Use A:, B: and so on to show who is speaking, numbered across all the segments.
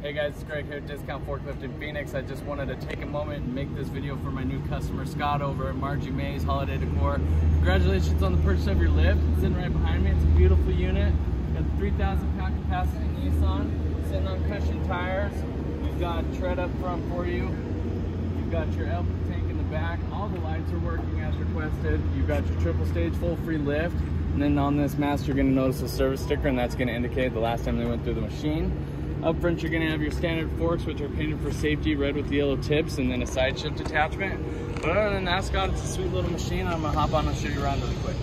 A: Hey guys, it's Greg here at Discount Forklift in Phoenix. I just wanted to take a moment and make this video for my new customer Scott over at Margie Mays Holiday Decor. Congratulations on the purchase of your lift. It's sitting right behind me. It's a beautiful unit. Got 3,000 pound capacity Nissan, sitting on cushion tires. We've got tread up front for you. You've got your LP tank in the back. All the lights are working as requested. You've got your triple stage full free lift. And then on this mast, you're gonna notice a service sticker and that's gonna indicate the last time they went through the machine. Up front, you're gonna have your standard forks, which are painted for safety, red with the yellow tips, and then a side shift attachment. But other than that, Scott, it's a sweet little machine. I'm gonna hop on and show you around really quick.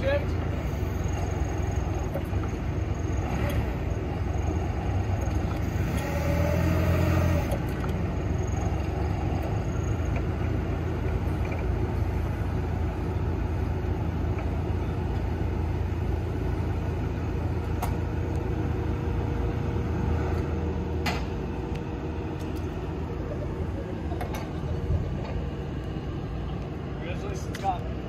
A: Side shift. Scott.